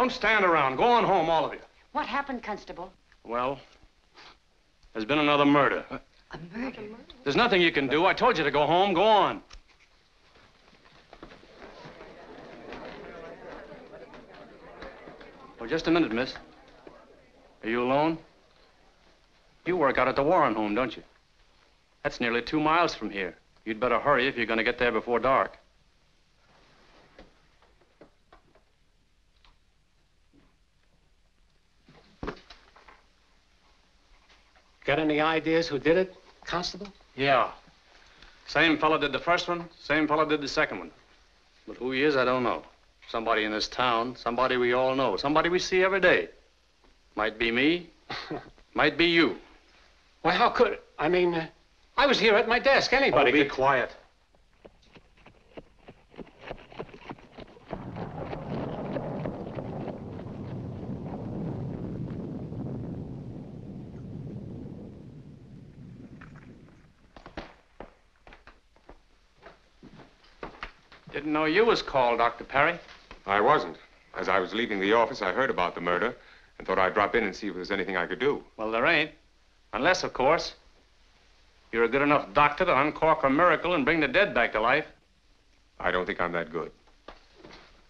Don't stand around. Go on home, all of you. What happened, Constable? Well, there's been another murder. A murder? There's nothing you can do. I told you to go home. Go on. Well, just a minute, miss. Are you alone? You work out at the Warren home, don't you? That's nearly two miles from here. You'd better hurry if you're going to get there before dark. Got any ideas who did it, Constable? Yeah. Same fellow did the first one, same fellow did the second one. But who he is, I don't know. Somebody in this town, somebody we all know, somebody we see every day. Might be me, might be you. Why, how could... I mean, uh, I was here at my desk. Anybody oh, be could... quiet. I didn't know you was called, Dr. Parry. I wasn't. As I was leaving the office, I heard about the murder and thought I'd drop in and see if there's anything I could do. Well, there ain't. Unless, of course, you're a good enough doctor to uncork a miracle and bring the dead back to life. I don't think I'm that good.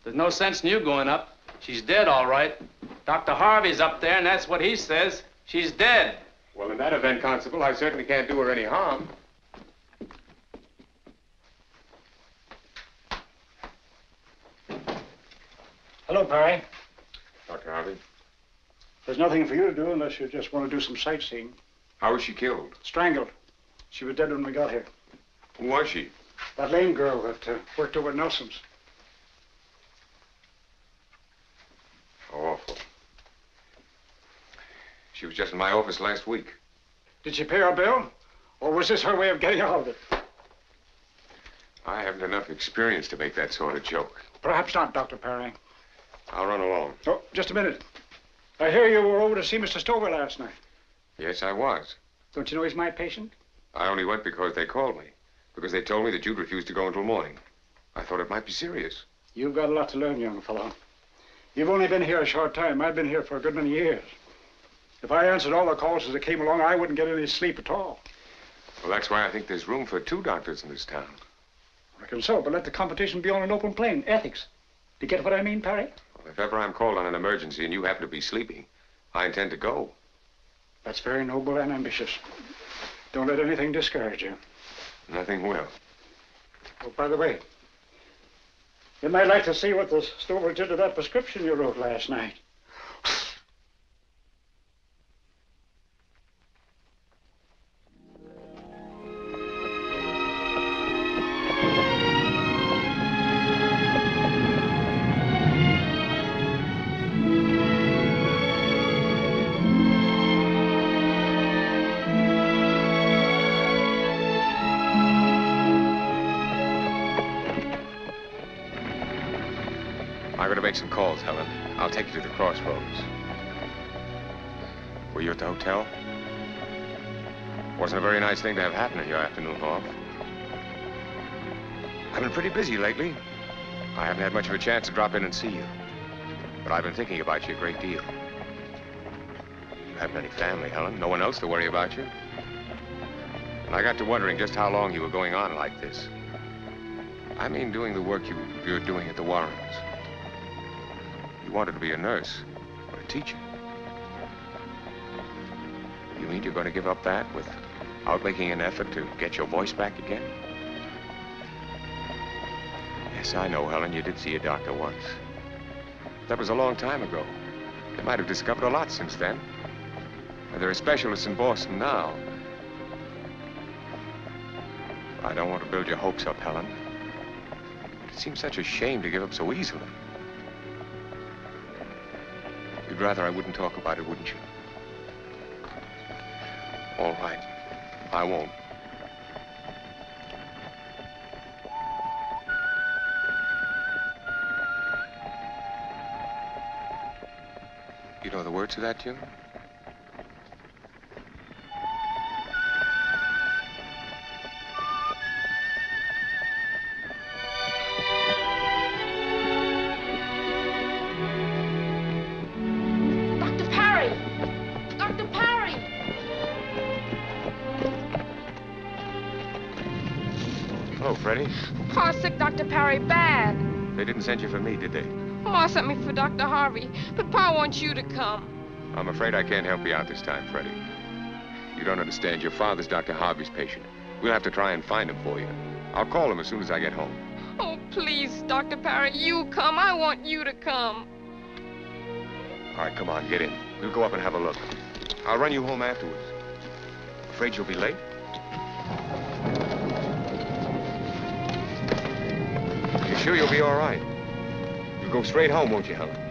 There's no sense in you going up. She's dead, all right. Dr. Harvey's up there, and that's what he says. She's dead. Well, in that event, Constable, I certainly can't do her any harm. Hello, Parry. Dr. Harvey? There's nothing for you to do unless you just want to do some sightseeing. How was she killed? Strangled. She was dead when we got here. Who was she? That lame girl that uh, worked over at Nelson's. Awful. She was just in my office last week. Did she pay her bill? Or was this her way of getting out of it? I haven't enough experience to make that sort of joke. Perhaps not, Dr. Parry. I'll run along. Oh, just a minute. I hear you were over to see Mr. Stover last night. Yes, I was. Don't you know he's my patient? I only went because they called me. Because they told me that you'd refuse to go until morning. I thought it might be serious. You've got a lot to learn, young fellow. You've only been here a short time. I've been here for a good many years. If I answered all the calls as they came along, I wouldn't get any sleep at all. Well, that's why I think there's room for two doctors in this town. I reckon so, but let the competition be on an open plane. Ethics. Do you get what I mean, Parry? Well, if ever I'm called on an emergency and you happen to be sleeping, I intend to go. That's very noble and ambitious. Don't let anything discourage you. Nothing will. Oh, by the way, you might like to see what the Stover did to that prescription you wrote last night. To make some calls, Helen. I'll take you to the crossroads. Were you at the hotel? Wasn't a very nice thing to have happen in your afternoon off. I've been pretty busy lately. I haven't had much of a chance to drop in and see you. But I've been thinking about you a great deal. You haven't any family, Helen. No one else to worry about you. And I got to wondering just how long you were going on like this. I mean, doing the work you, you're doing at the Warrens. You wanted to be a nurse or a teacher. You mean you're going to give up that without making an effort to get your voice back again? Yes, I know, Helen. You did see a doctor once. That was a long time ago. They might have discovered a lot since then. There are specialists in Boston now. I don't want to build your hopes up, Helen. It seems such a shame to give up so easily. You'd rather I wouldn't talk about it, wouldn't you? All right. I won't. You know the words to that tune? Dr. Parry, bad. They didn't send you for me, did they? Oh, Ma sent me for Dr. Harvey, but Pa wants you to come. I'm afraid I can't help you out this time, Freddie. You don't understand. Your father's Dr. Harvey's patient. We'll have to try and find him for you. I'll call him as soon as I get home. Oh, please, Dr. Parry, you come. I want you to come. All right, come on, get in. We'll go up and have a look. I'll run you home afterwards. Afraid you'll be late? Sure you'll be all right? You'll go straight home, won't you, Helen?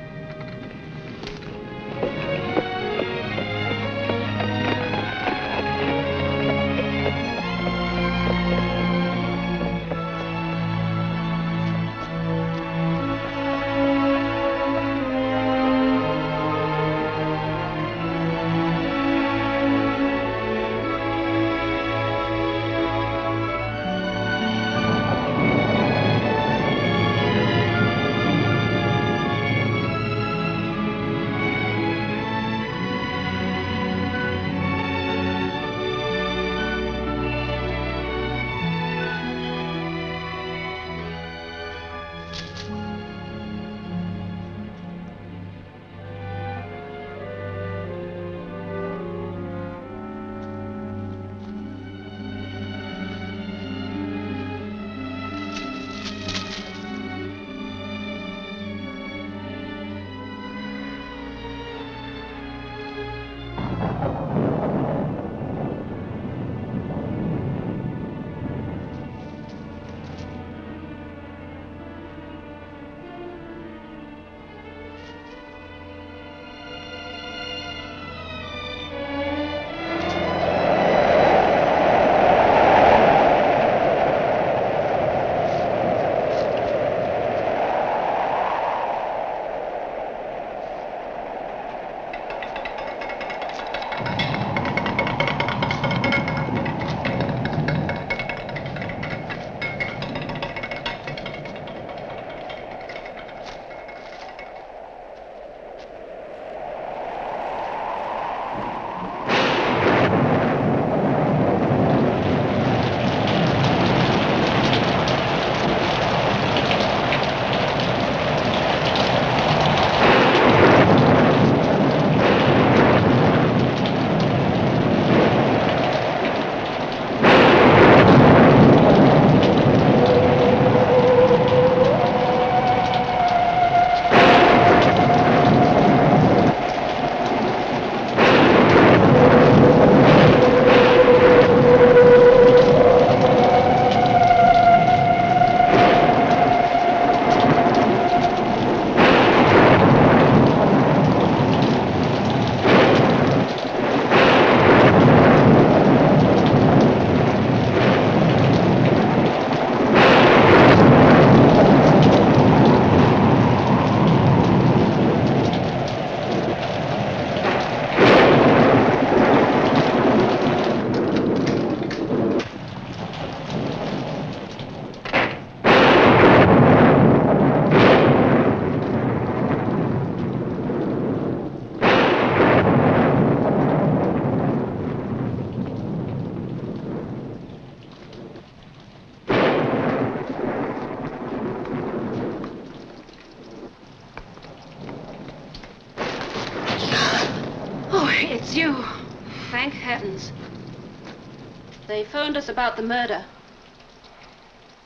About the murder.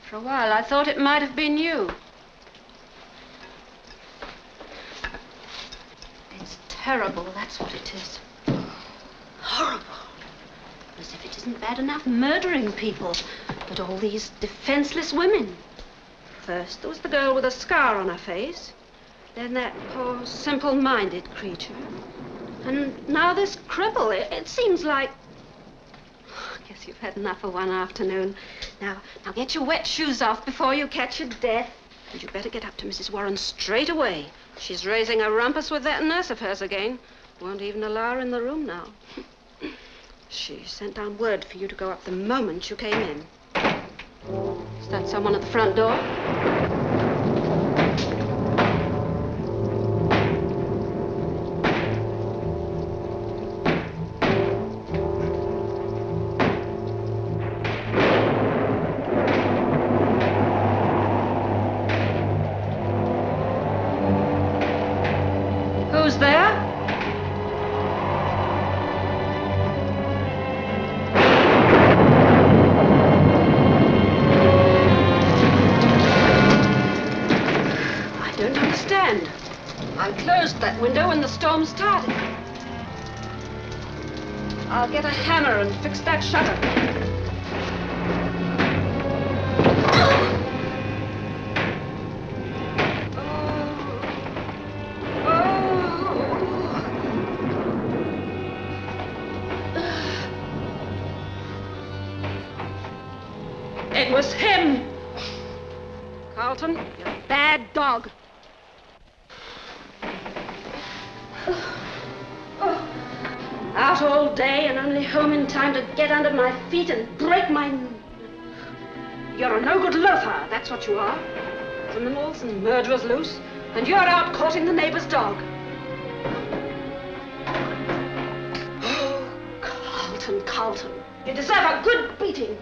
For a while, I thought it might have been you. It's terrible, that's what it is. Horrible. As if it isn't bad enough murdering people, but all these defenseless women. First, there was the girl with a scar on her face. Then that poor, simple-minded creature. And now this cripple. It, it seems like... Guess you've had enough for one afternoon. Now, now get your wet shoes off before you catch your death. And you better get up to Mrs. Warren straight away. She's raising a rumpus with that nurse of hers again. Won't even allow her in the room now. she sent down word for you to go up the moment you came in. Is that someone at the front door? Fix that shutter. It was him. Carlton, you're a bad dog. Out all day and only home in time to get under my feet and break my... You're a no-good loafer, that's what you are. Criminals and murderers loose, and you're out courting the neighbor's dog. Oh, Carlton, Carlton, you deserve a good beating.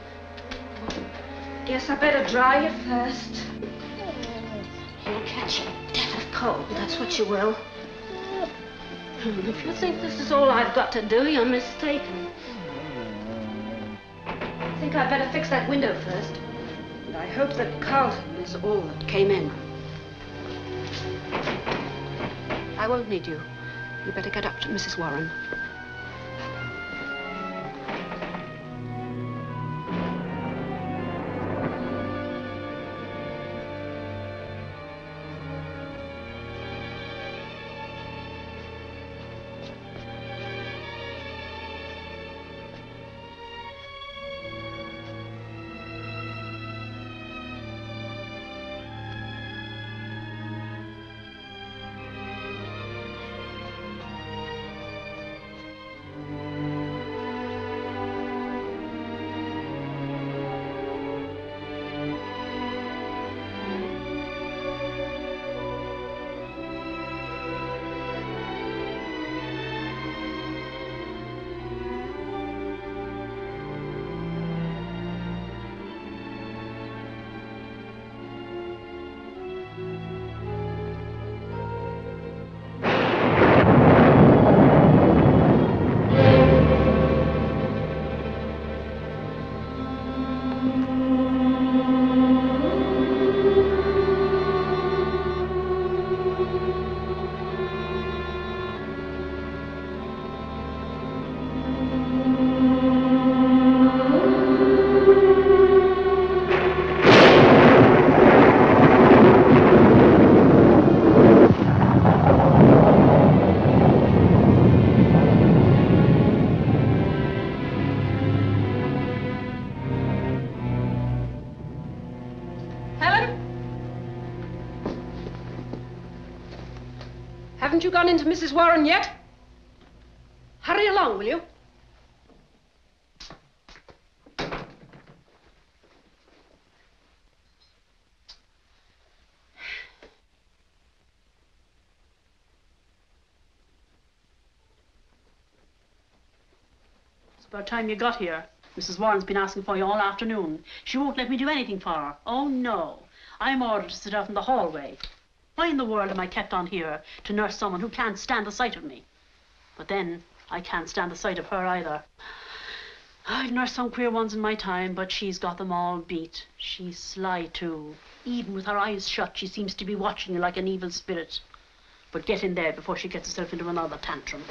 Guess I better dry you first. You'll catch a death of cold, that's what you will. And if you think this is all I've got to do, you're mistaken. I think I'd better fix that window first. And I hope that Carlton is all that came in. I won't need you. You better get up to Mrs. Warren. Haven't you gone into Mrs. Warren yet? Hurry along, will you? It's about time you got here. Mrs. Warren's been asking for you all afternoon. She won't let me do anything for her. Oh, no. I'm ordered to sit out in the hallway. Why in the world am I kept on here to nurse someone who can't stand the sight of me? But then, I can't stand the sight of her either. I've nursed some queer ones in my time, but she's got them all beat. She's sly, too. Even with her eyes shut, she seems to be watching you like an evil spirit. But get in there before she gets herself into another tantrum.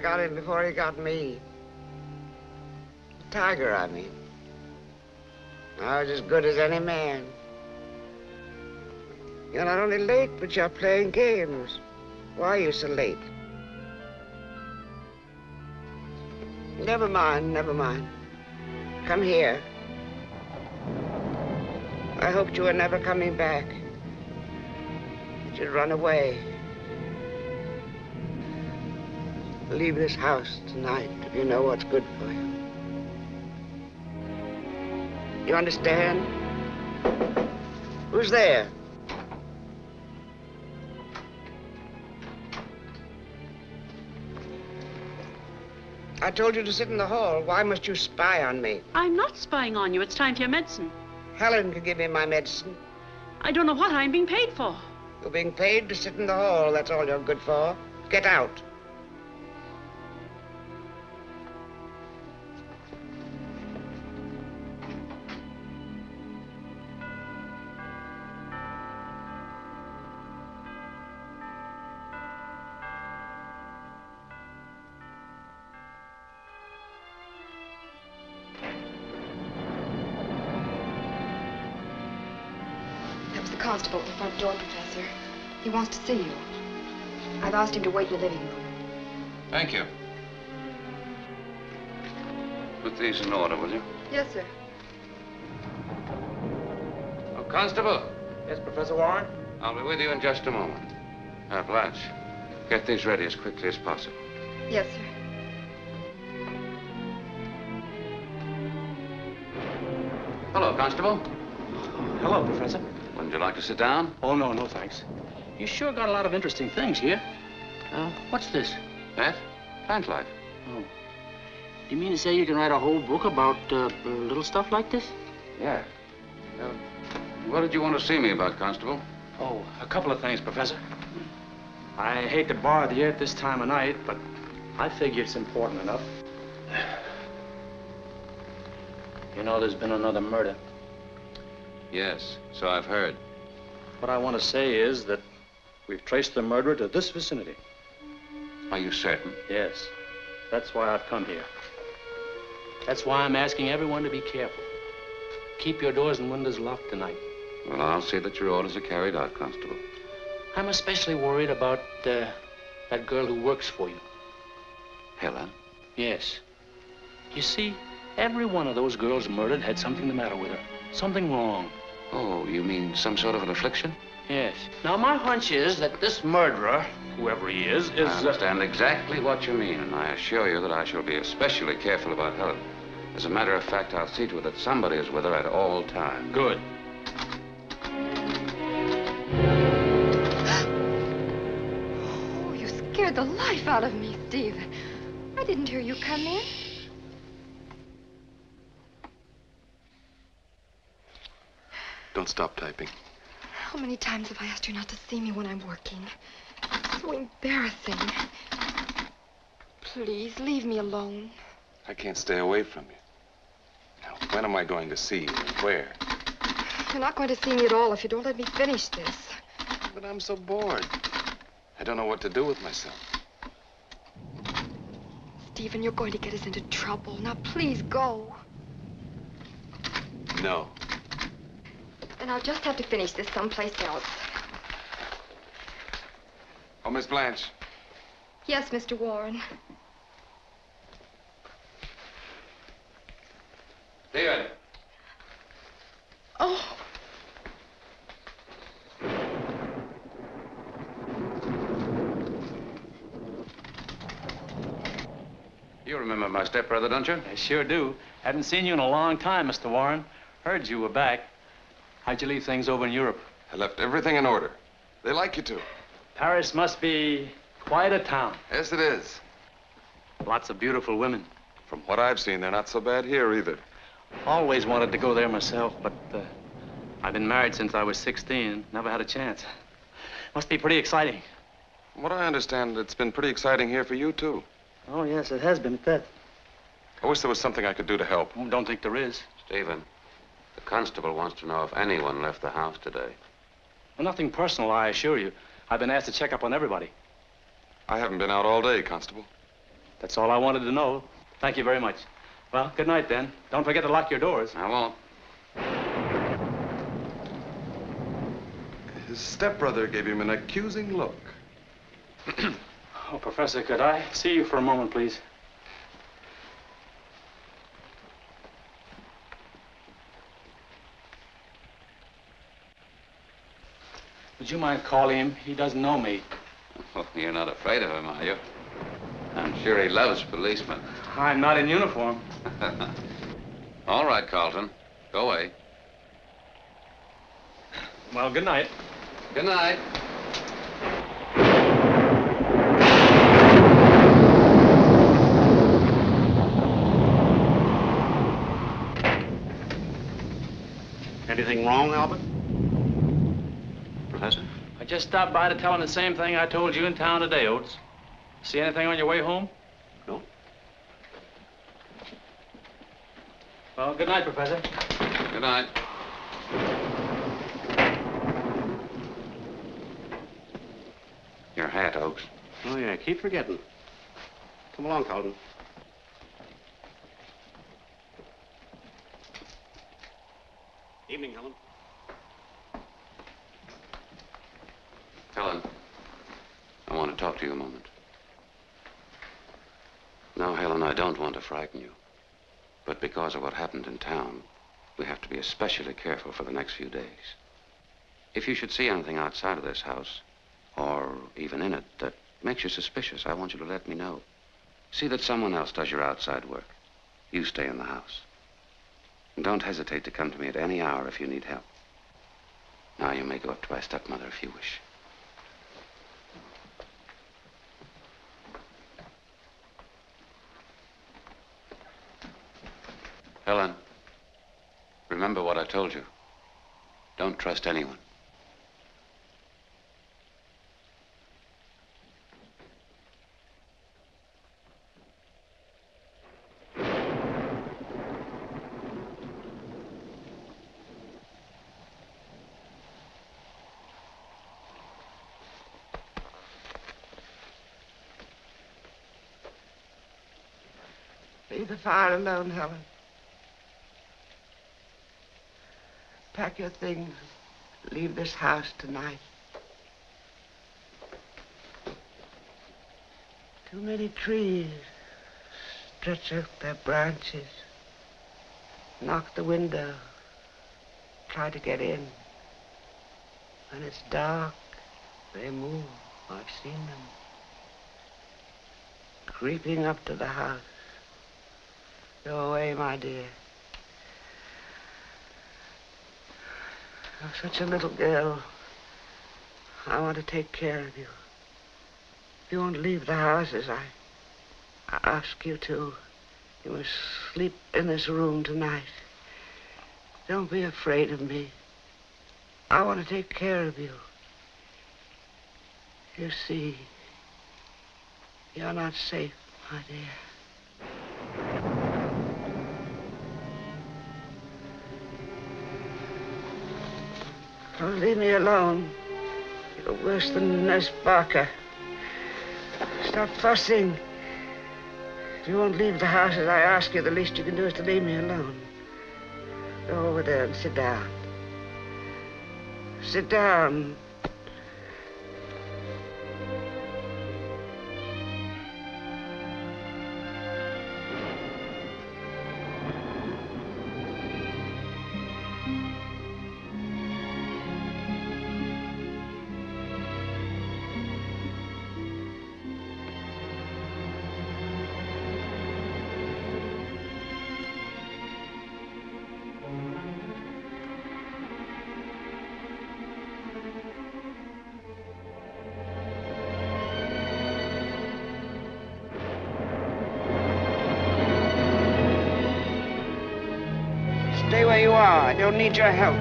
Got him before he got me. Tiger, I mean. I was as good as any man. You're not only late, but you're playing games. Why are you so late? Never mind, never mind. Come here. I hoped you were never coming back. You'd run away. Leave this house tonight if you know what's good for you. You understand? Who's there? I told you to sit in the hall. Why must you spy on me? I'm not spying on you. It's time for your medicine. Helen can give me my medicine. I don't know what I'm being paid for. You're being paid to sit in the hall. That's all you're good for. Get out. Wants to see you. I've asked him to wait in the living room. Thank you. Put these in order, will you? Yes, sir. Oh, Constable, Yes, Professor Warren? I'll be with you in just a moment. Now, Blanche, get these ready as quickly as possible. Yes, sir. Hello, Constable. Hello, Professor. Wouldn't you like to sit down? Oh, no, no, thanks. You sure got a lot of interesting things here. Uh, what's this? That? Plant life. Oh. You mean to say you can write a whole book about uh, little stuff like this? Yeah. Uh, what did you want to see me about, Constable? Oh, a couple of things, Professor. I hate to bother you at this time of night, but I figure it's important enough. You know, there's been another murder. Yes, so I've heard. What I want to say is that we've traced the murderer to this vicinity. Are you certain? Yes. That's why I've come here. That's why I'm asking everyone to be careful. Keep your doors and windows locked tonight. Well, I'll see that your orders are carried out, Constable. I'm especially worried about uh, that girl who works for you. Helen? Yes. You see, every one of those girls murdered had something the matter with her. Something wrong. Oh, you mean some sort of an affliction? Yes. Now, my hunch is that this murderer, whoever he is, is... I uh, understand exactly what you mean, and I assure you that I shall be especially careful about Helen. As a matter of fact, I'll see to it that somebody is with her at all times. Good. Oh, you scared the life out of me, Steve. I didn't hear you come in. Don't stop typing. How many times have I asked you not to see me when I'm working? So embarrassing. Please, leave me alone. I can't stay away from you. Now, when am I going to see you? Where? You're not going to see me at all if you don't let me finish this. But I'm so bored. I don't know what to do with myself. Stephen, you're going to get us into trouble. Now, please go. No. And I'll just have to finish this someplace else. Oh, Miss Blanche. Yes, Mr. Warren. David. Oh, You remember my stepbrother, don't you? I sure do. Haven't seen you in a long time, Mr. Warren. Heard you were back. How'd you leave things over in Europe? I left everything in order. They like you to. Paris must be quite a town. Yes, it is. Lots of beautiful women. From what I've seen, they're not so bad here either. Always wanted to go there myself, but uh, I've been married since I was 16. Never had a chance. Must be pretty exciting. From what I understand, it's been pretty exciting here for you, too. Oh, yes, it has been at that. I wish there was something I could do to help. Oh, don't think there is. Stephen, the constable wants to know if anyone left the house today. Well, nothing personal, I assure you. I've been asked to check up on everybody. I haven't been out all day, Constable. That's all I wanted to know. Thank you very much. Well, good night then. Don't forget to lock your doors. I won't. His stepbrother gave him an accusing look. Oh, Professor, could I see you for a moment, please? Would you mind calling him? He doesn't know me. Oh, you're not afraid of him, are you? I'm sure he loves policemen. I'm not in uniform. All right, Carlton. Go away. Well, good night. Good night. Anything wrong, Albert? Professor? I just stopped by to tell him the same thing I told you in town today, Oates. See anything on your way home? No. Well, good night, Professor. Good night. Your hat, Oates. Oh, yeah, keep forgetting. Come along, Carlton. Evening, Helen. Helen, I want to talk to you a moment. No, Helen, I don't want to frighten you. But because of what happened in town, we have to be especially careful for the next few days. If you should see anything outside of this house, or even in it, that makes you suspicious, I want you to let me know. See that someone else does your outside work. You stay in the house. And don't hesitate to come to me at any hour if you need help. Now, you may go up to my stepmother if you wish. Helen, remember what I told you. Don't trust anyone. Leave the fire alone, Helen. Pack your things. Leave this house tonight. Too many trees stretch out their branches. Knock the window. Try to get in. When it's dark, they move. I've seen them. Creeping up to the house. Go away, my dear. You're such a little girl. I want to take care of you. If you won't leave the house as I, I ask you to, you must sleep in this room tonight. Don't be afraid of me. I want to take care of you. You see, you're not safe, my dear. Oh, leave me alone. You're worse than Nurse Barker. Stop fussing. If you won't leave the house as I ask you, the least you can do is to leave me alone. Go over there and sit down. Sit down. Need your help.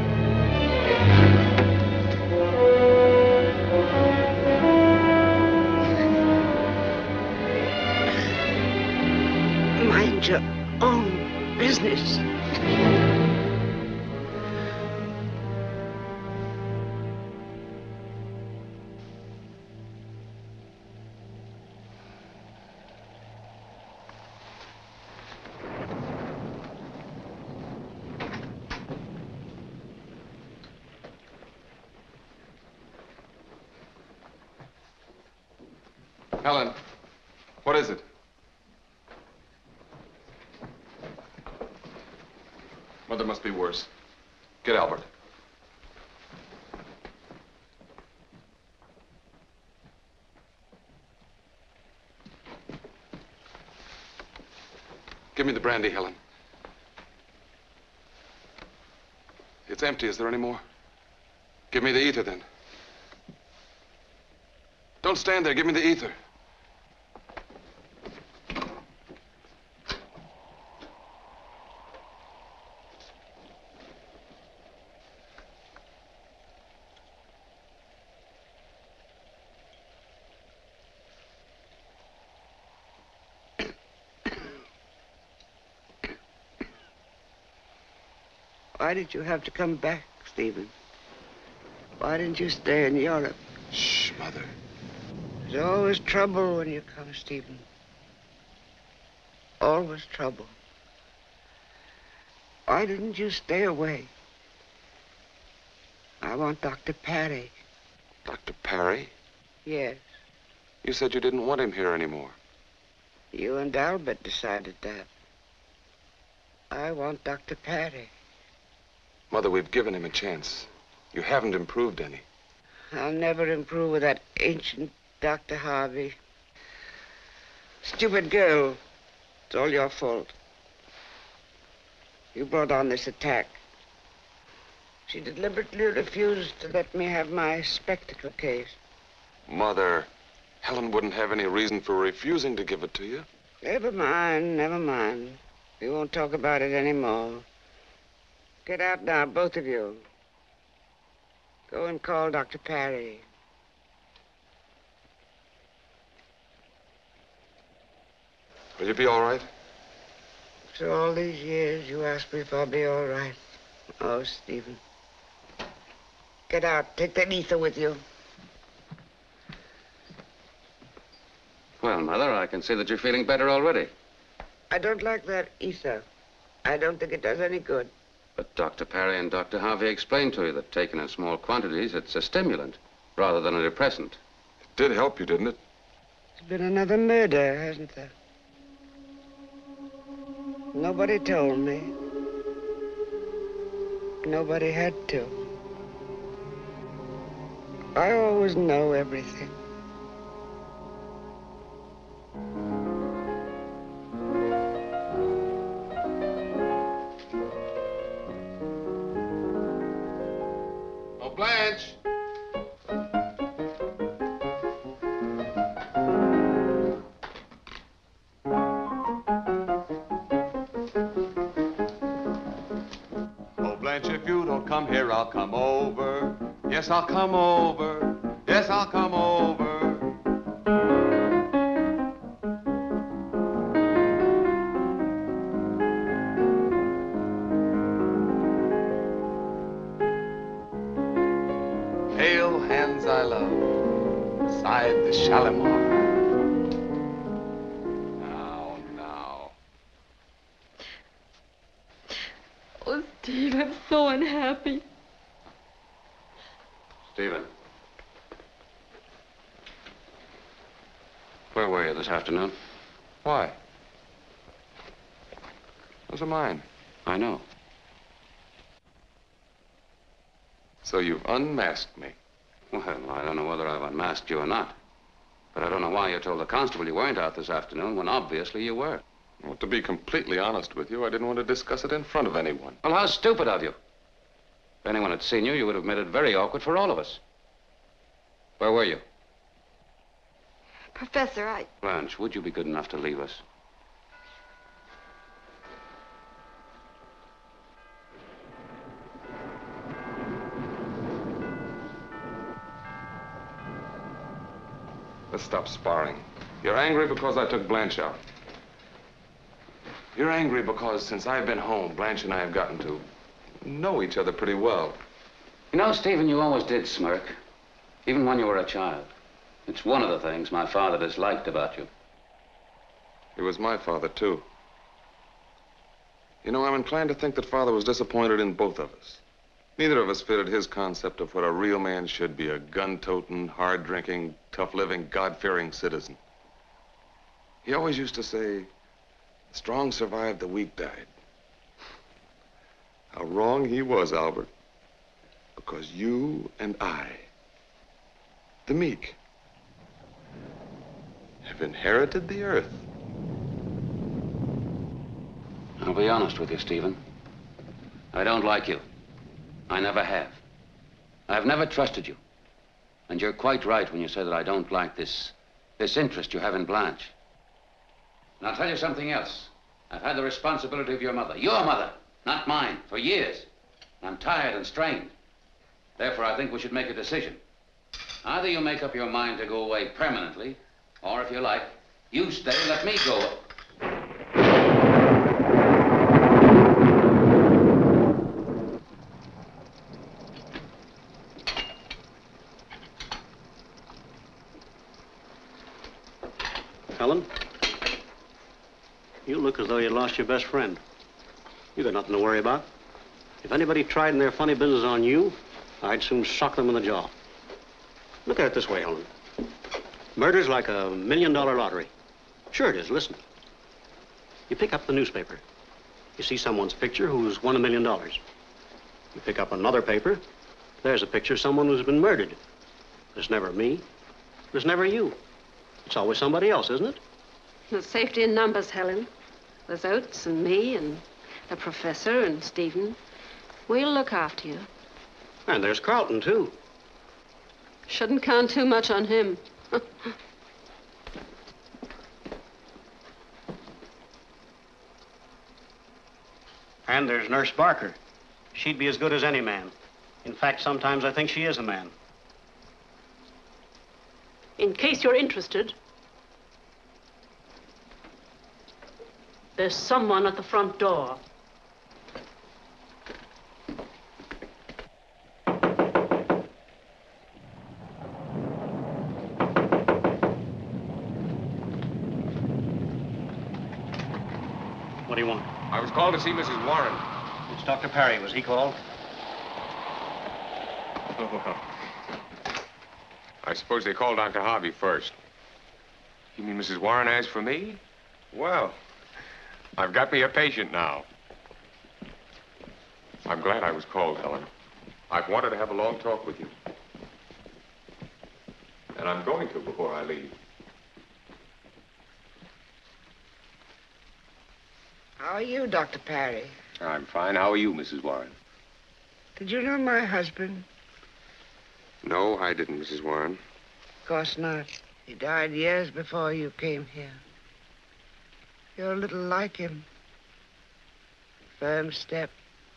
Me the brandy, Helen. It's empty. Is there any more? Give me the ether, then. Don't stand there. Give me the ether. Why did you have to come back, Stephen? Why didn't you stay in Europe? Shh, Mother. There's always trouble when you come, Stephen. Always trouble. Why didn't you stay away? I want Dr. Parry. Dr. Parry? Yes. You said you didn't want him here anymore. You and Albert decided that. I want Dr. Parry. Mother, we've given him a chance. You haven't improved any. I'll never improve with that ancient Dr. Harvey. Stupid girl. It's all your fault. You brought on this attack. She deliberately refused to let me have my spectacle case. Mother, Helen wouldn't have any reason for refusing to give it to you. Never mind, never mind. We won't talk about it anymore. Get out now, both of you. Go and call Dr. Parry. Will you be all right? After all these years, you ask me if I'll be all right. Oh, Stephen. Get out. Take that ether with you. Well, Mother, I can see that you're feeling better already. I don't like that ether. I don't think it does any good. But Dr. Parry and Dr. Harvey explained to you that taken in small quantities, it's a stimulant rather than a depressant. It did help you, didn't it? There's been another murder, hasn't there? Nobody told me. Nobody had to. I always know everything. Yes, I'll come over. Yes, I'll come over. Pale hands I love, beside the Shalimar. Now, now. Oh, Steve, I'm so unhappy. Stephen. Where were you this afternoon? Why? Those are mine. I know. So you've unmasked me. Well, I don't know whether I've unmasked you or not. But I don't know why you told the constable you weren't out this afternoon when obviously you were. Well, to be completely honest with you, I didn't want to discuss it in front of anyone. Well, how stupid of you. If anyone had seen you, you would have made it very awkward for all of us. Where were you? Professor, I... Blanche, would you be good enough to leave us? Let's stop sparring. You're angry because I took Blanche out. You're angry because since I've been home, Blanche and I have gotten to know each other pretty well. You know, Stephen, you always did smirk. Even when you were a child. It's one of the things my father disliked about you. He was my father, too. You know, I'm inclined to think that Father was disappointed in both of us. Neither of us fitted his concept of what a real man should be a gun toting, hard drinking, tough living, God fearing citizen. He always used to say, the strong survived, the weak died. How wrong he was, Albert. Because you and I, the meek, have inherited the earth. I'll be honest with you, Stephen. I don't like you. I never have. I've never trusted you. And you're quite right when you say that I don't like this, this interest you have in Blanche. And I'll tell you something else. I've had the responsibility of your mother, your mother, not mine, for years. I'm tired and strained. Therefore, I think we should make a decision. Either you make up your mind to go away permanently, or if you like, you stay, and let me go. Helen, you look as though you lost your best friend. You got nothing to worry about. If anybody tried in their funny business on you, I'd soon sock them in the jaw. Look at it this way, Helen. Murder's like a million dollar lottery. Sure it is. Listen. You pick up the newspaper. You see someone's picture who's won a million dollars. You pick up another paper. There's a picture of someone who's been murdered. There's never me. There's never you. It's always somebody else, isn't it? There's safety in numbers, Helen. There's Oates and me and the professor and Stephen. We'll look after you. And there's Carlton, too. Shouldn't count too much on him. And there's Nurse Barker. She'd be as good as any man. In fact, sometimes I think she is a man. In case you're interested, there's someone at the front door. What do you want? I was called to see Mrs. Warren. It's Dr. Parry. Was he called? Oh, well. I suppose they called Dr. Harvey first. You mean Mrs. Warren asked for me? Well, I've got me a patient now. I'm glad I was called, Helen. I've wanted to have a long talk with you. And I'm going to before I leave. How are you, Dr. Parry? I'm fine. How are you, Mrs. Warren? Did you know my husband? No, I didn't, Mrs. Warren. Of course not. He died years before you came here. You're a little like him. Firm step,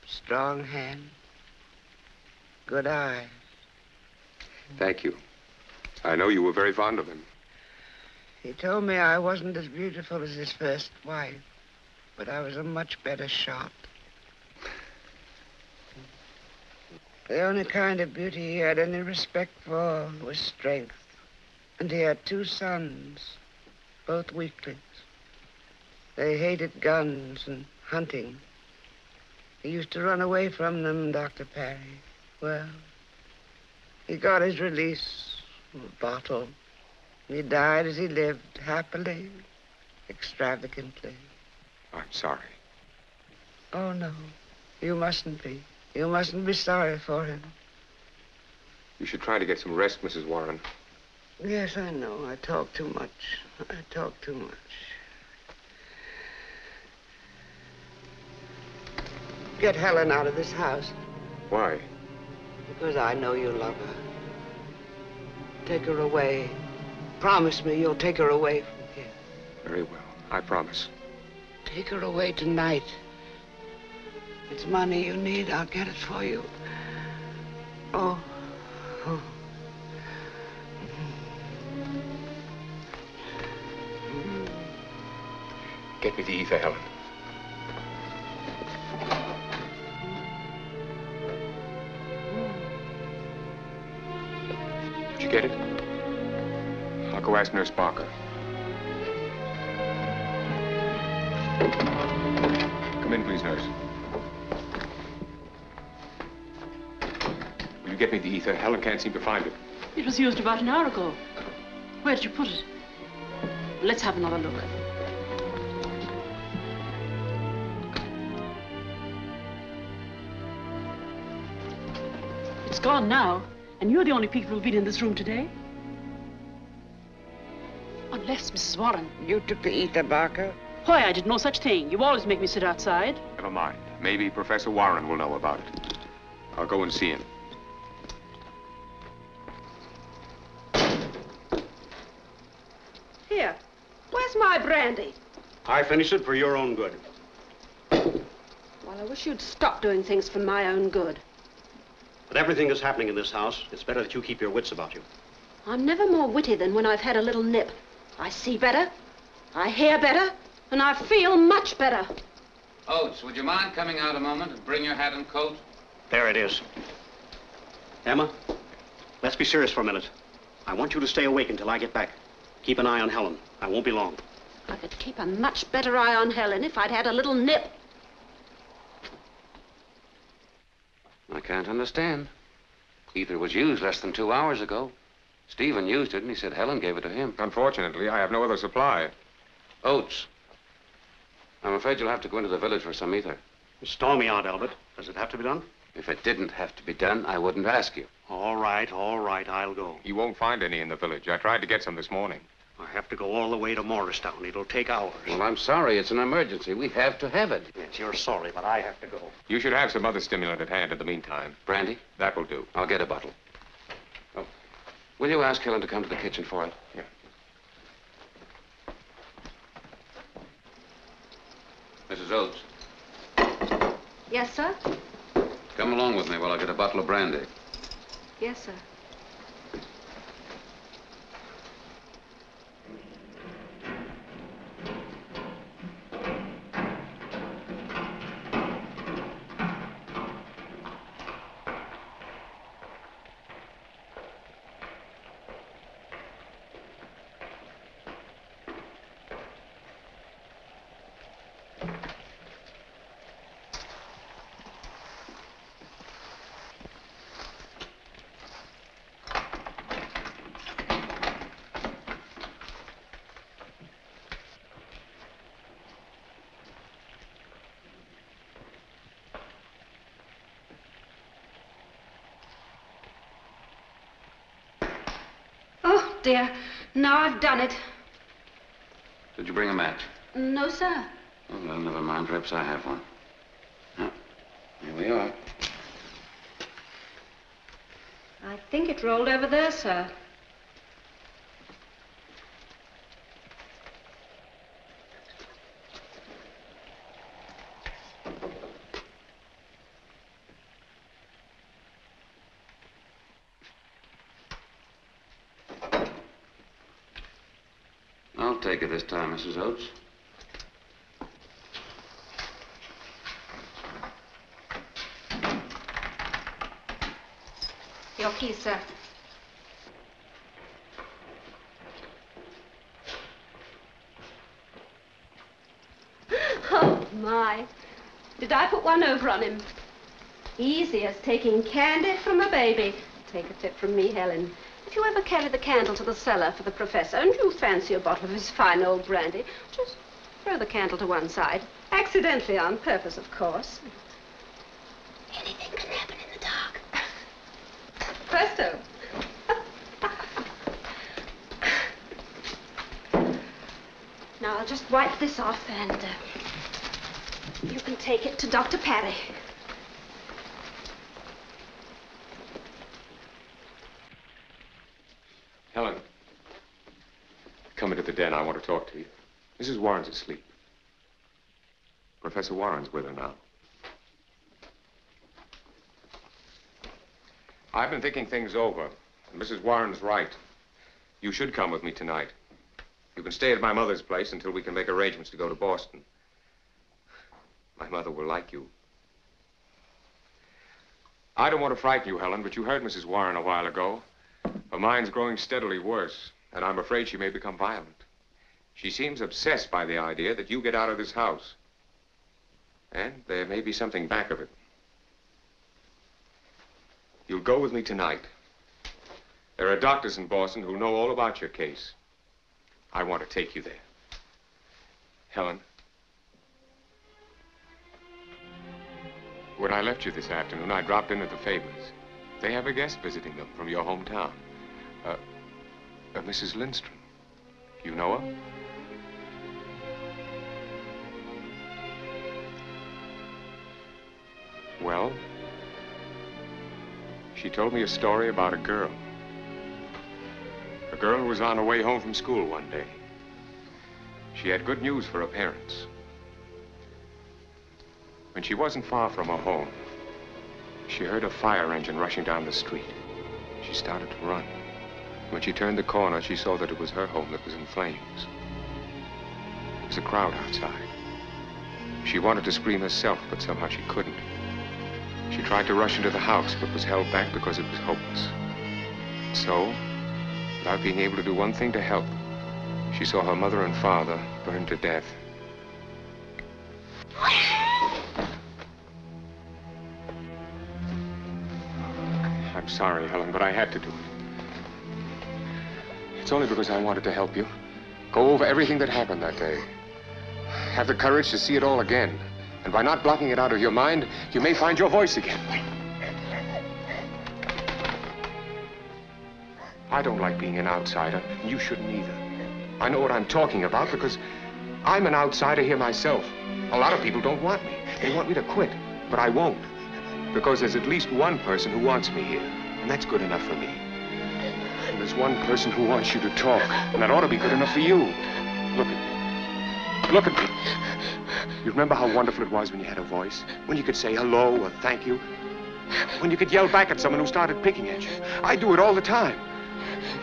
strong hand, good eye. Thank you. I know you were very fond of him. He told me I wasn't as beautiful as his first wife, but I was a much better shot. The only kind of beauty he had any respect for was strength And he had two sons, both weaklings. They hated guns and hunting. He used to run away from them, Dr. Parry. Well, he got his release from a bottle. He died as he lived, happily, extravagantly. I'm sorry. Oh, no. You mustn't be. You mustn't be sorry for him. You should try to get some rest, Mrs. Warren. Yes, I know. I talk too much. I talk too much. Get Helen out of this house. Why? Because I know you love her. Take her away. Promise me you'll take her away from here. Very well. I promise. Take her away tonight. It's money you need. I'll get it for you. Oh. oh. Get me the ether, Helen. Did you get it? I'll go ask Nurse Barker. Come in, please, nurse. Will you get me the ether? Helen can't seem to find it. It was used about an hour ago. Where did you put it? Let's have another look. It's gone now, and you're the only people who've been in this room today. Unless, Mrs. Warren. You took the ether, Barker? Why, I did no such thing. You always make me sit outside. Never mind. Maybe Professor Warren will know about it. I'll go and see him. Here, where's my brandy? I finished it for your own good. Well, I wish you'd stop doing things for my own good. With everything that's happening in this house, it's better that you keep your wits about you. I'm never more witty than when I've had a little nip. I see better, I hear better, and I feel much better. Oates, would you mind coming out a moment and bring your hat and coat? There it is. Emma, let's be serious for a minute. I want you to stay awake until I get back. Keep an eye on Helen. I won't be long. I could keep a much better eye on Helen if I'd had a little nip. I can't understand. Ether was used less than two hours ago. Stephen used it, and he said Helen gave it to him. Unfortunately, I have no other supply. Oates, I'm afraid you'll have to go into the village for some ether. Stall me out, Albert. Does it have to be done? If it didn't have to be done, I wouldn't ask you. All right, all right, I'll go. You won't find any in the village. I tried to get some this morning. I have to go all the way to Morristown. It'll take hours. Well, I'm sorry. It's an emergency. We have to have it. Yes, you're sorry, but I have to go. You should have some other stimulant at hand in the meantime. Brandy? That will do. I'll get a bottle. Oh, will you ask Helen to come to the kitchen for it? Yeah. Mrs. Oates, Yes, sir? come along with me while I get a bottle of brandy. Yes, sir. Oh, dear. Now I've done it. Did you bring a match? No, sir. Oh, well, never mind. Perhaps I have one. Here we are. I think it rolled over there, sir. Mrs. Oates. Your keys, sir. Oh, my. Did I put one over on him? Easy as taking candy from a baby. Take a tip from me, Helen. If you ever carry the candle to the cellar for the professor and you fancy a bottle of his fine old brandy, just throw the candle to one side. Accidentally, on purpose, of course. Anything can happen in the dark. Presto. now, I'll just wipe this off and uh, you can take it to Dr. Parry. Helen, come into the den. I want to talk to you. Mrs. Warren's asleep. Professor Warren's with her now. I've been thinking things over, Mrs. Warren's right. You should come with me tonight. You can stay at my mother's place until we can make arrangements to go to Boston. My mother will like you. I don't want to frighten you, Helen, but you heard Mrs. Warren a while ago. Her mind's growing steadily worse, and I'm afraid she may become violent. She seems obsessed by the idea that you get out of this house. And there may be something back of it. You'll go with me tonight. There are doctors in Boston who know all about your case. I want to take you there. Helen. When I left you this afternoon, I dropped in at the Fabers. They have a guest visiting them from your hometown. Uh, uh, Mrs. Lindstrom. You know her? Well, she told me a story about a girl. A girl who was on her way home from school one day. She had good news for her parents. When she wasn't far from her home, she heard a fire engine rushing down the street. She started to run. When she turned the corner, she saw that it was her home that was in flames. There was a crowd outside. She wanted to scream herself, but somehow she couldn't. She tried to rush into the house, but was held back because it was hopeless. So, without being able to do one thing to help, she saw her mother and father burned to death. I'm sorry, Helen, but I had to do it. It's only because I wanted to help you. Go over everything that happened that day. Have the courage to see it all again. And by not blocking it out of your mind, you may find your voice again. I don't like being an outsider, and you shouldn't either. I know what I'm talking about because I'm an outsider here myself. A lot of people don't want me. They want me to quit, but I won't. Because there's at least one person who wants me here, and that's good enough for me. And there's one person who wants you to talk, and that ought to be good enough for you. Look at me. Look at me. You remember how wonderful it was when you had a voice? When you could say hello or thank you? When you could yell back at someone who started picking at you? I do it all the time.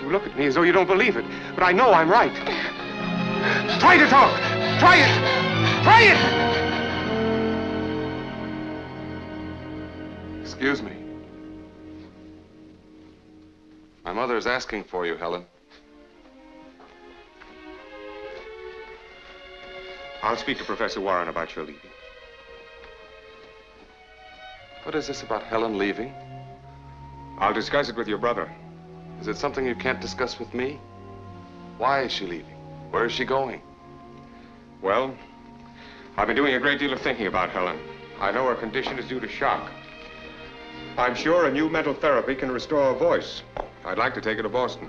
You look at me as though you don't believe it, but I know I'm right. Try to talk! Try it! Try it! Excuse me. My mother is asking for you, Helen. I'll speak to Professor Warren about your leaving. What is this about Helen leaving? I'll discuss it with your brother. Is it something you can't discuss with me? Why is she leaving? Where is she going? Well, I've been doing a great deal of thinking about Helen. I know her condition is due to shock. I'm sure a new mental therapy can restore her voice. I'd like to take her to Boston.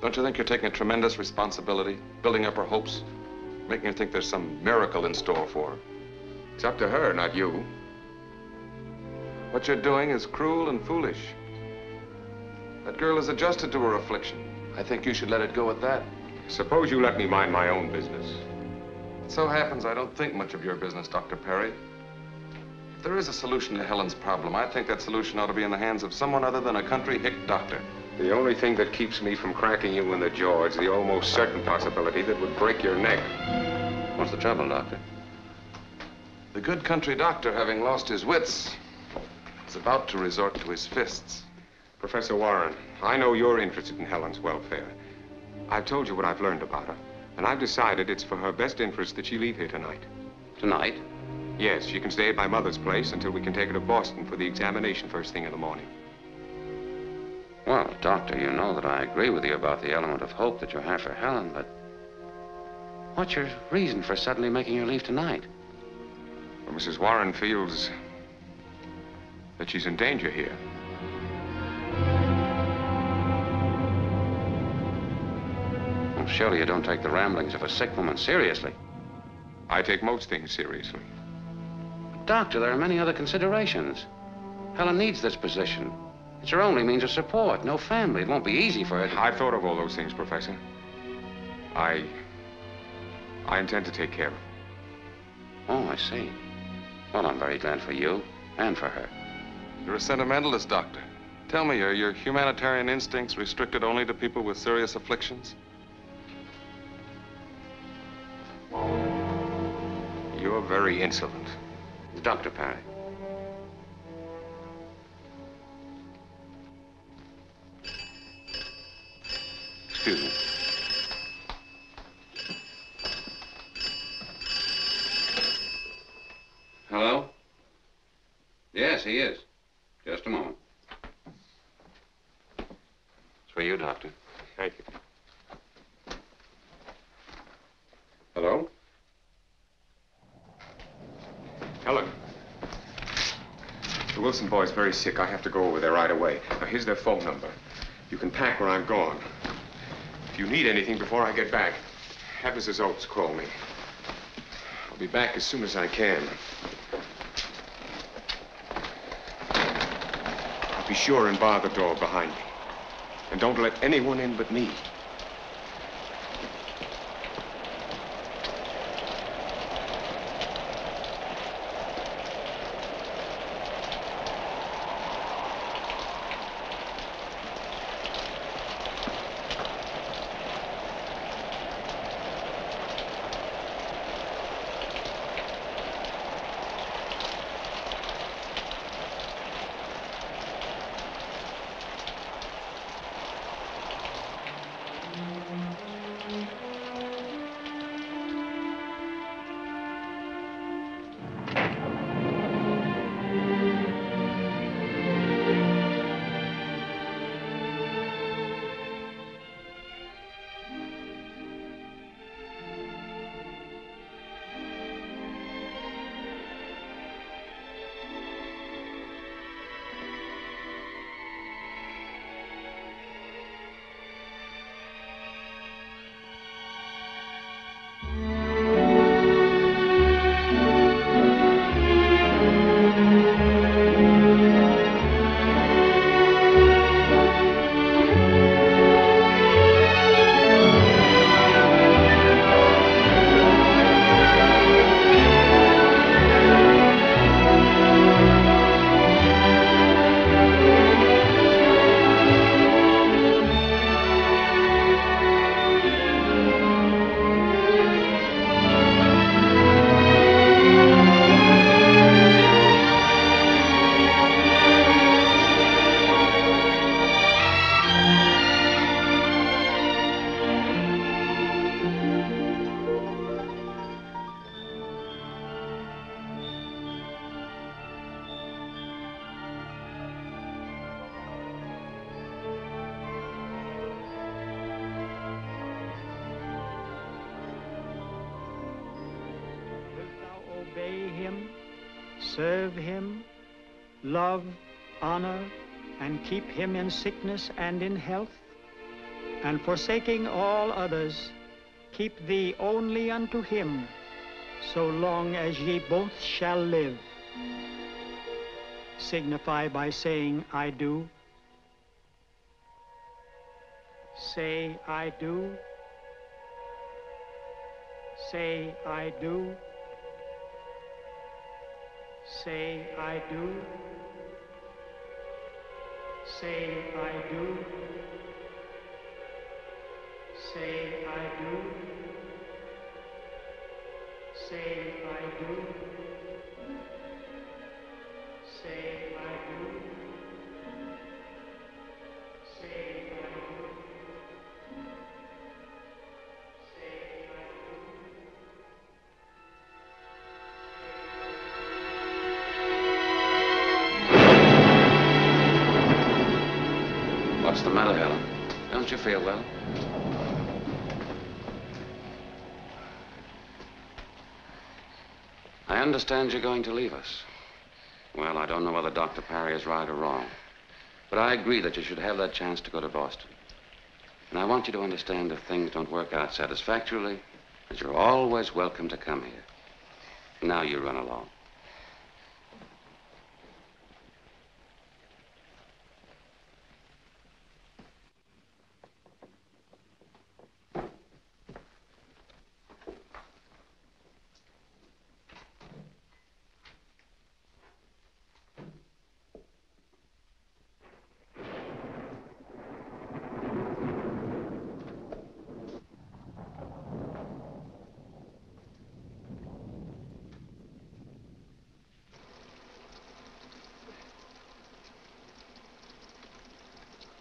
Don't you think you're taking a tremendous responsibility, building up her hopes, making her think there's some miracle in store for her? It's up to her, not you. What you're doing is cruel and foolish. That girl is adjusted to her affliction. I think you should let it go at that. Suppose you let me mind my own business. It so happens I don't think much of your business, Dr. Parry. If there is a solution to Helen's problem, I think that solution ought to be in the hands of someone other than a country hick doctor. The only thing that keeps me from cracking you in the jaw is the almost certain possibility that would break your neck. What's the trouble, Doctor? The good country doctor, having lost his wits, is about to resort to his fists. Professor Warren, I know you're interested in Helen's welfare. I've told you what I've learned about her, and I've decided it's for her best interest that she leave here tonight. Tonight? Yes, she can stay at my mother's place until we can take her to Boston for the examination first thing in the morning. Well, Doctor, you know that I agree with you about the element of hope that you have for Helen, but what's your reason for suddenly making her leave tonight? Well, Mrs. Warren feels that she's in danger here. Well, surely you don't take the ramblings of a sick woman seriously. I take most things seriously. Doctor, there are many other considerations. Helen needs this position. It's her only means of support. No family. It won't be easy for her. I've thought of all those things, Professor. I... I intend to take care of her. Oh, I see. Well, I'm very glad for you and for her. You're a sentimentalist, Doctor. Tell me, are your humanitarian instincts restricted only to people with serious afflictions? You're very insolent. Dr. Parry. He is. Just a moment. It's for you, Doctor. Thank you. Hello? Helen. The Wilson boy's very sick. I have to go over there right away. Now, here's their phone number. You can pack when I'm gone. If you need anything before I get back, have Mrs. Oates call me. I'll be back as soon as I can. Be sure and bar the door behind me. And don't let anyone in but me. Keep him in sickness and in health, and forsaking all others, keep thee only unto him, so long as ye both shall live. Signify by saying, I do. Say, I do. Say, I do. Say, I do. Say, I do. Say, I do. Say, I do. Say, Don't feel well? I understand you're going to leave us. Well, I don't know whether Dr. Parry is right or wrong. But I agree that you should have that chance to go to Boston. And I want you to understand if things don't work out satisfactorily, that you're always welcome to come here. Now you run along.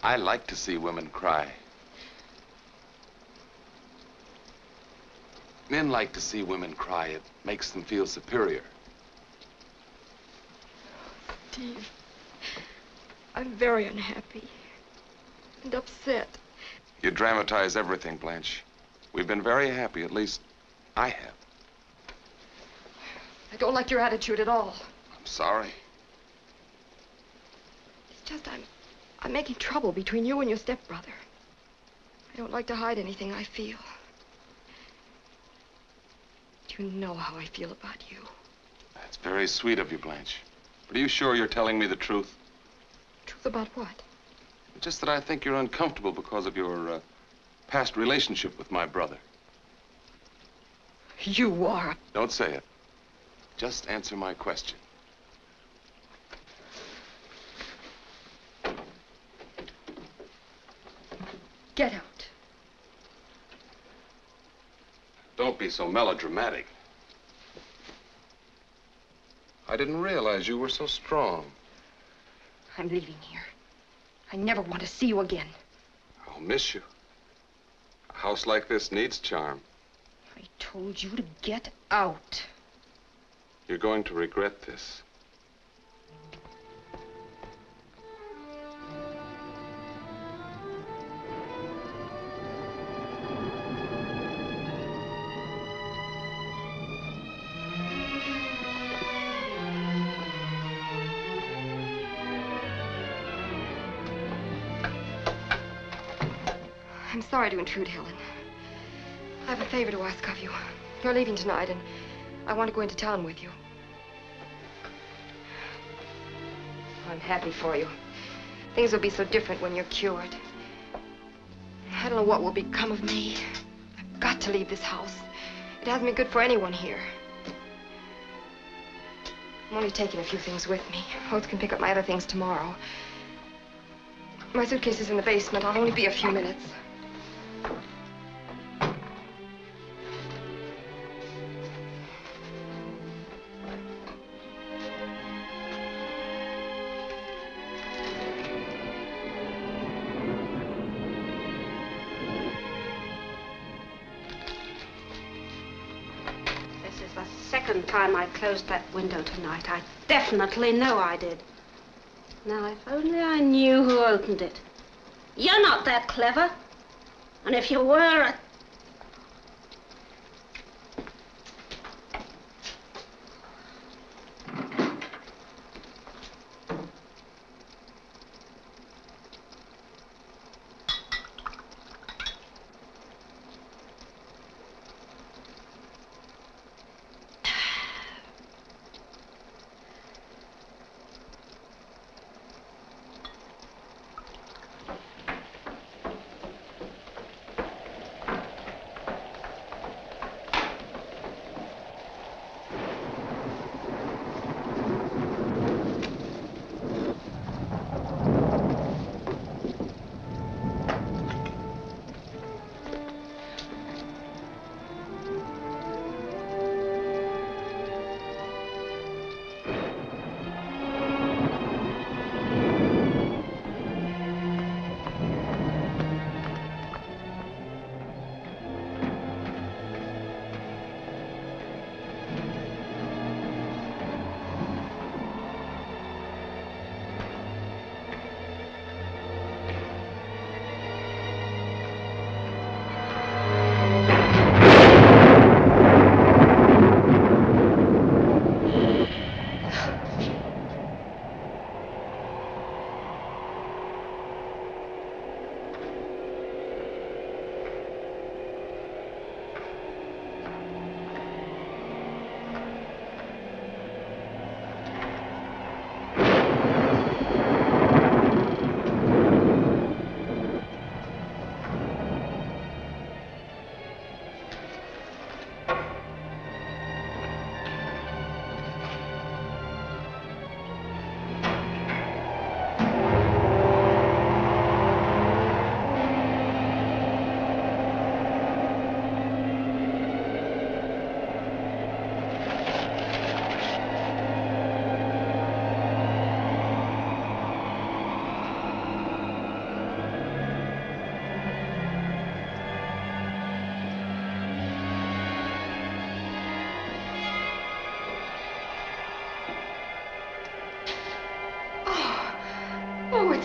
I like to see women cry. Men like to see women cry. It makes them feel superior. Steve, I'm very unhappy and upset. You dramatize everything, Blanche. We've been very happy, at least I have. I don't like your attitude at all. I'm sorry. It's just I'm, I'm making trouble between you and your stepbrother. I don't like to hide anything I feel. You know how I feel about you. That's very sweet of you, Blanche. But are you sure you're telling me the truth? Truth about what? Just that I think you're uncomfortable because of your uh, past relationship with my brother. You are. Don't say it. Just answer my question. Get out. Don't be so melodramatic. I didn't realize you were so strong. I'm leaving here. I never want to see you again. I'll miss you. A house like this needs charm. I told you to get out. You're going to regret this. Sorry to intrude, Helen. I have a favor to ask of you. You're leaving tonight, and I want to go into town with you. I'm happy for you. Things will be so different when you're cured. I don't know what will become of me. I've got to leave this house. It hasn't been good for anyone here. I'm only taking a few things with me. Oates can pick up my other things tomorrow. My suitcase is in the basement. I'll only be a few minutes. Second time I closed that window tonight. I definitely know I did. Now, if only I knew who opened it. You're not that clever. And if you were, I-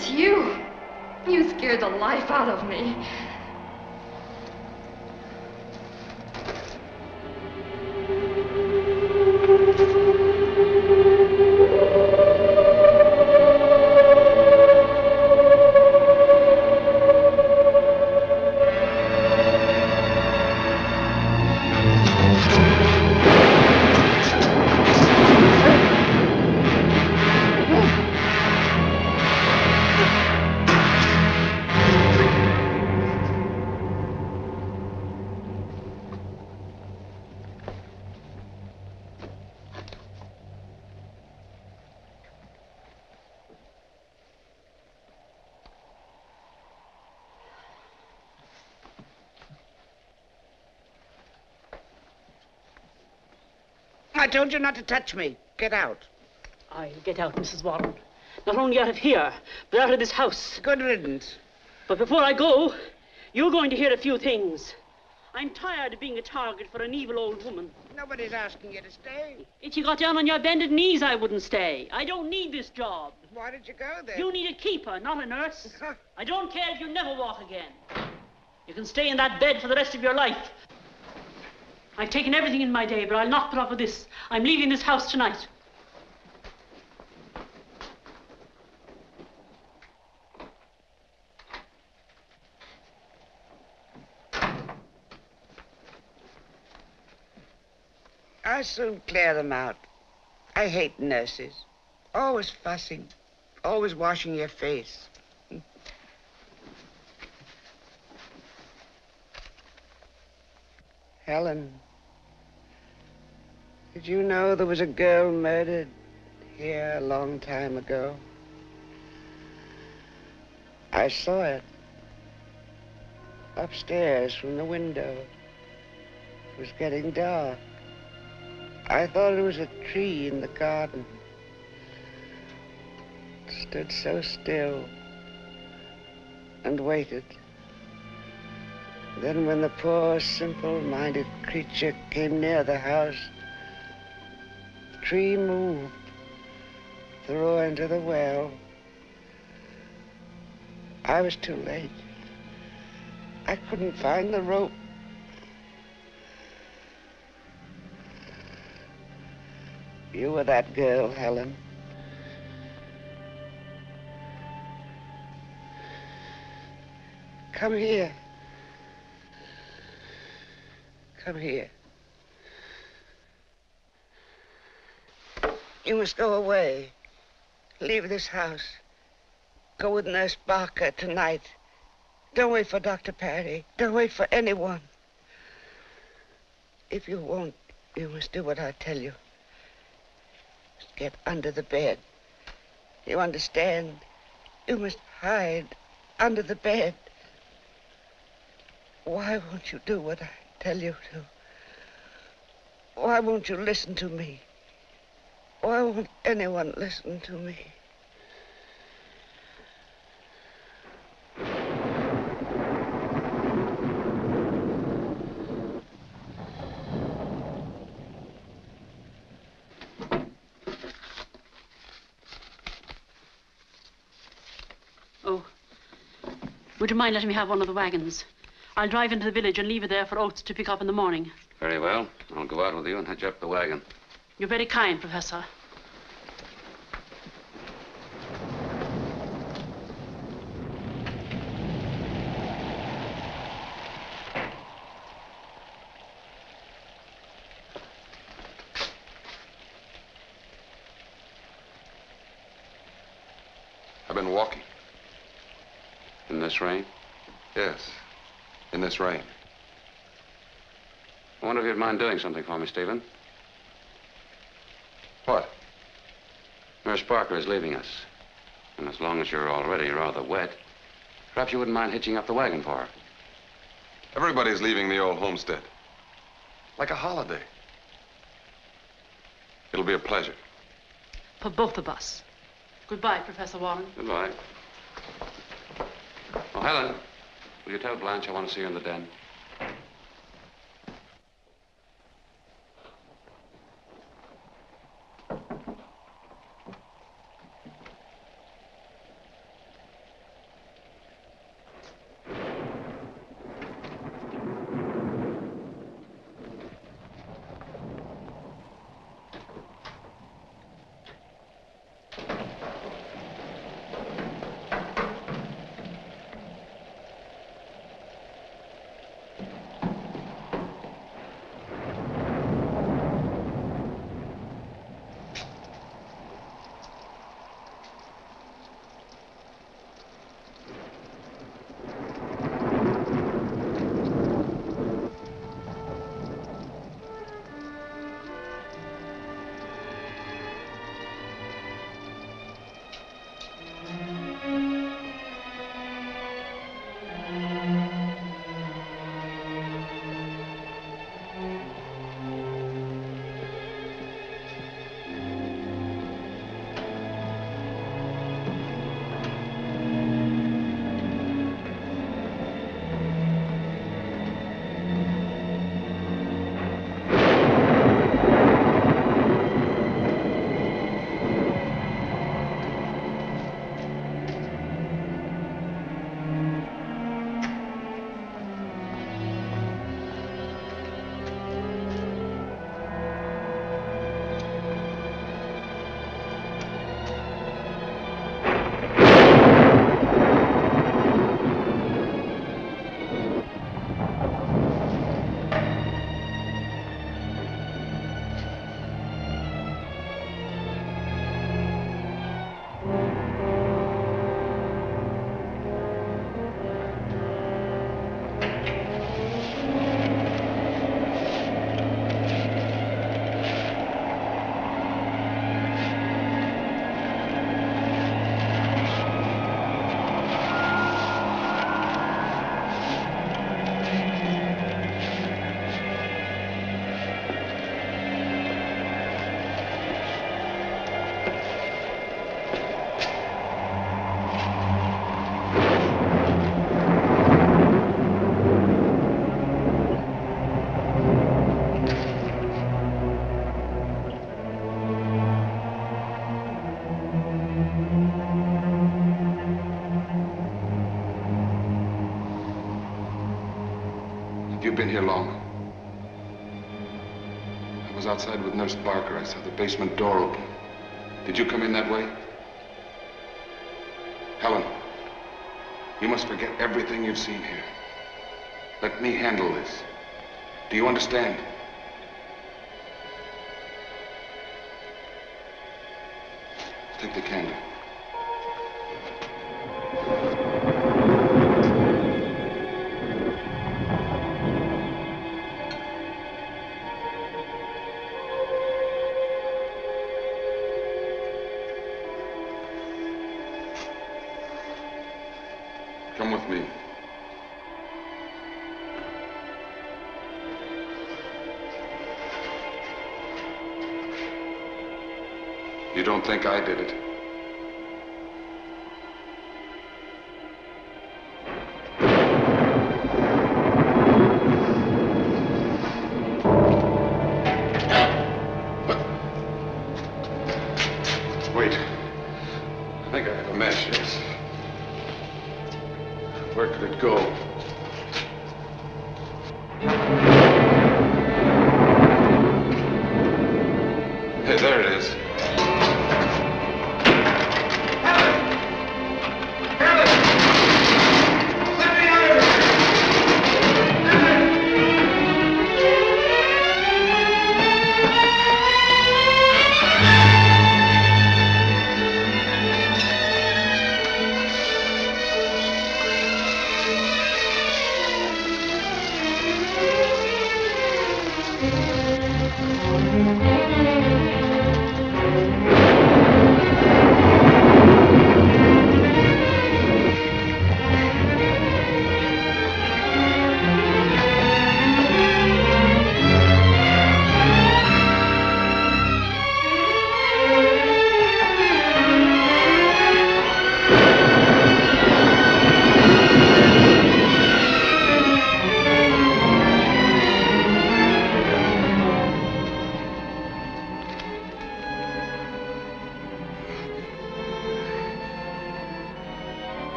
It's you. You scared the life out of me. Told you not to touch me. Get out. I'll get out, Mrs. Warren. Not only out of here, but out of this house. Good riddance. But before I go, you're going to hear a few things. I'm tired of being a target for an evil old woman. Nobody's asking you to stay. If you got down on your bended knees, I wouldn't stay. I don't need this job. Why did you go there? You need a keeper, not a nurse. I don't care if you never walk again. You can stay in that bed for the rest of your life. I've taken everything in my day, but I'll not put up with this. I'm leaving this house tonight. I'll soon clear them out. I hate nurses. Always fussing. Always washing your face. Helen, did you know there was a girl murdered here a long time ago? I saw it upstairs from the window. It was getting dark. I thought it was a tree in the garden. It stood so still and waited. Then when the poor, simple-minded creature came near the house, tree moved, threw into the well. I was too late. I couldn't find the rope. You were that girl, Helen. Come here. Come here. You must go away. Leave this house. Go with Nurse Barker tonight. Don't wait for Dr. Parry. Don't wait for anyone. If you won't, you must do what I tell you. Just get under the bed. You understand? You must hide under the bed. Why won't you do what I tell you to? Why won't you listen to me? Why won't anyone listen to me? Oh, would you mind letting me have one of the wagons? I'll drive into the village and leave it there for Oates to pick up in the morning. Very well. I'll go out with you and hitch up the wagon. You're very kind, Professor. I've been walking. In this rain? Yes, in this rain. I wonder if you'd mind doing something for me, Stephen. What? Nurse Barker is leaving us. And as long as you're already rather wet, perhaps you wouldn't mind hitching up the wagon for her. Everybody's leaving the old homestead. Like a holiday. It'll be a pleasure. For both of us. Goodbye, Professor Warren. Goodbye. Oh, Helen, will you tell Blanche I want to see her in the den? Here long? I was outside with Nurse Barker. I saw the basement door open. Did you come in that way? Helen, you must forget everything you've seen here. Let me handle this. Do you understand? Take the candle.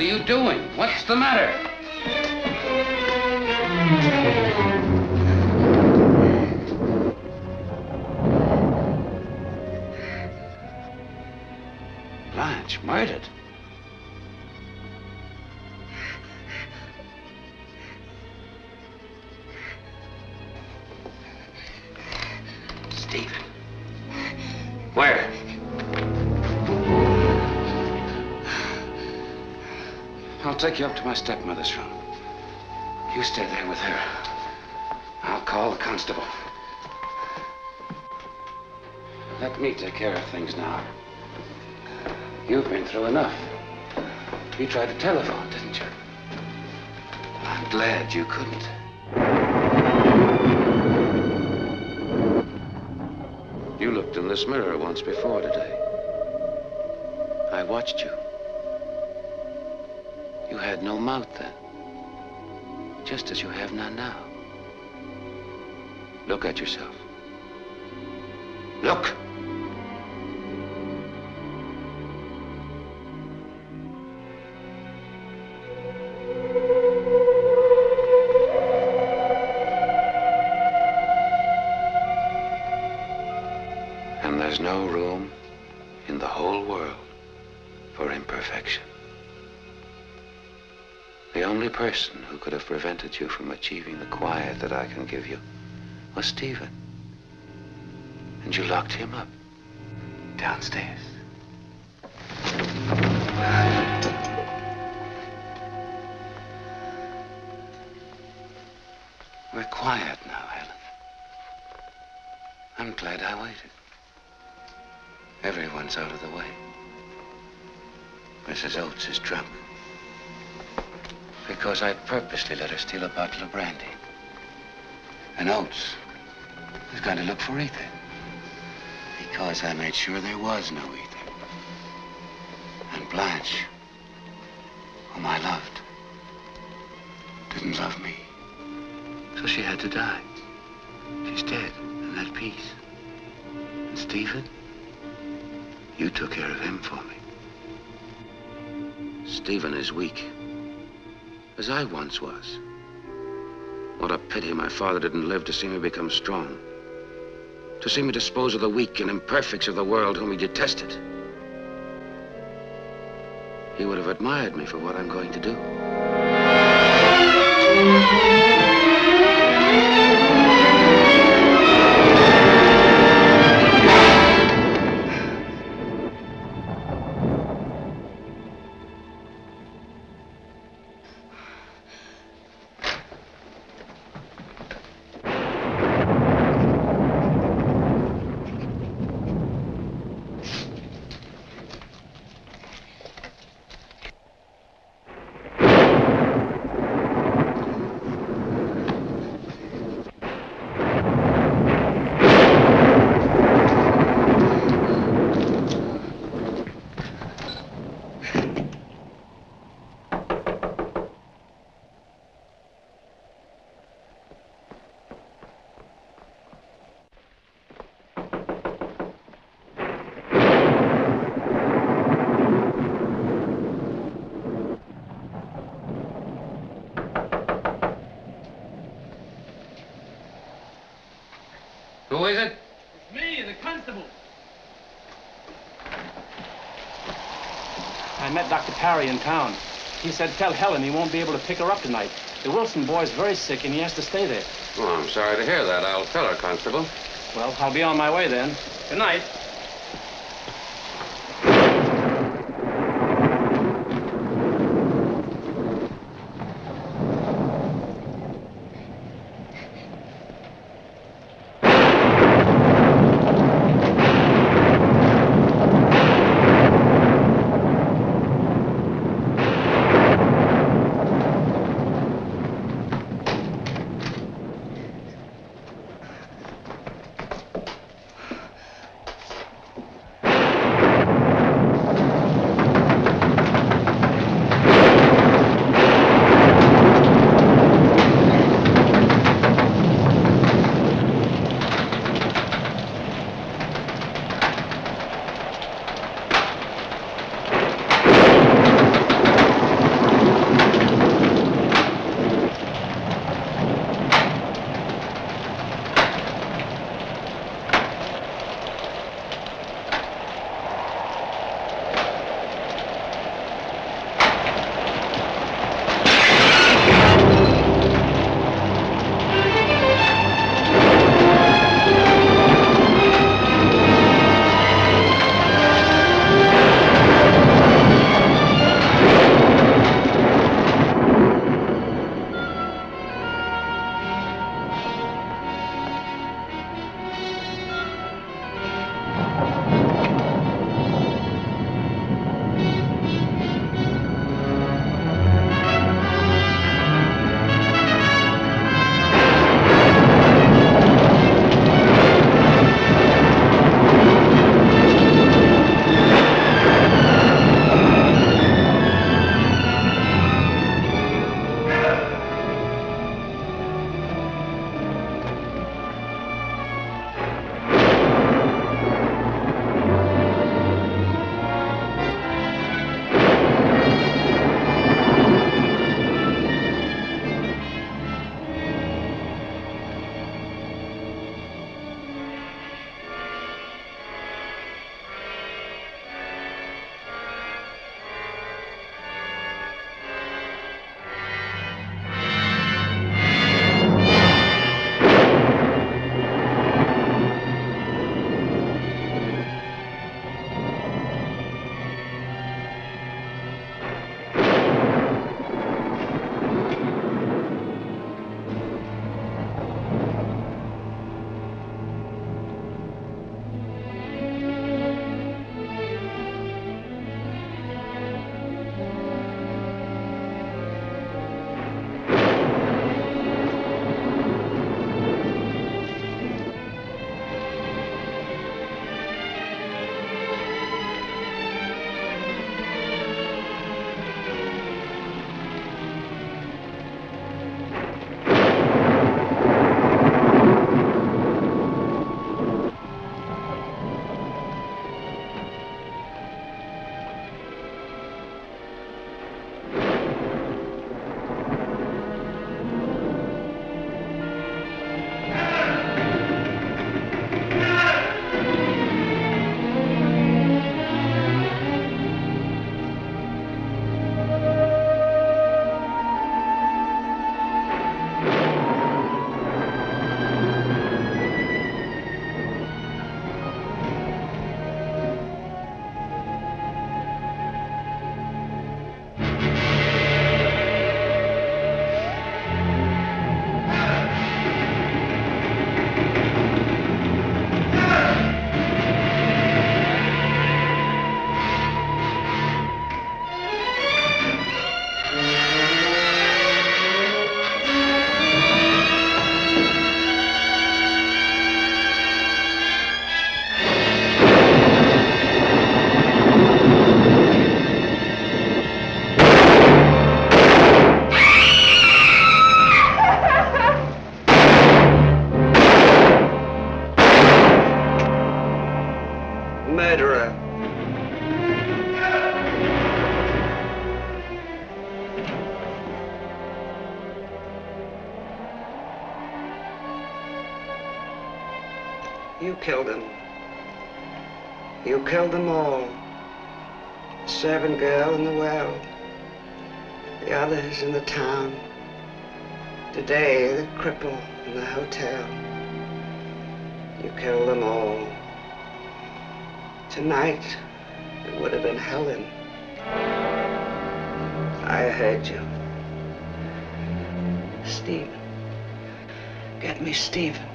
Are you doing? What's the matter? Blanche, murdered? Take you up to my stepmother's room. You stay there with her. I'll call the constable. Let me take care of things now. You've been through enough. You tried to telephone, didn't you? I'm glad you couldn't. You looked in this mirror once before today. I watched you. You had no mouth then. Just as you have none now. Look at yourself. Look! Could have prevented you from achieving the quiet that I can give you was Stephen. And you locked him up downstairs. We're quiet now, Helen. I'm glad I waited. Everyone's out of the way. Mrs. Oates is drunk. Because I purposely let her steal a bottle of brandy. And Oates was going to look for ether. Because I made sure there was no ether. And Blanche, whom I loved, didn't love me. So she had to die. She's dead, and at peace. And Stephen, you took care of him for me. Stephen is weak, as I once was. What a pity my father didn't live to see me become strong. To see me dispose of the weak and imperfects of the world whom he detested. He would have admired me for what I'm going to do. I met Dr. Parry in town. He said tell Helen he won't be able to pick her up tonight. The Wilson boy's very sick and he has to stay there. Oh, I'm sorry to hear that. I'll tell her, Constable. Well, I'll be on my way then. Good night. Killed them all. The servant girl in the well. The others in the town. Today, the cripple in the hotel. You killed them all. Tonight, it would have been Helen. I heard you. Stephen. Get me Stephen.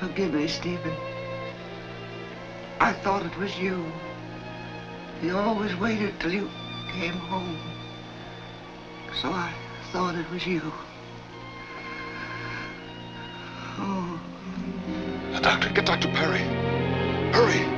Forgive me, Stephen. I thought it was you. You always waited till you came home. So I thought it was you. Oh. Doctor, get Dr. Parry. Hurry.